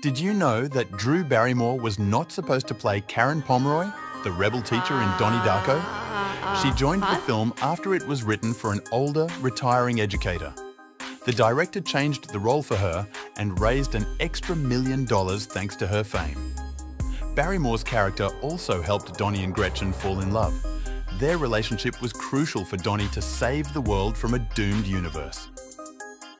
Did you know that Drew Barrymore was not supposed to play Karen Pomeroy, the rebel teacher in Donnie Darko? She ah, joined the film after it was written for an older, retiring educator. The director changed the role for her and raised an extra million dollars thanks to her fame. Barrymore's character also helped Donnie and Gretchen fall in love. Their relationship was crucial for Donnie to save the world from a doomed universe.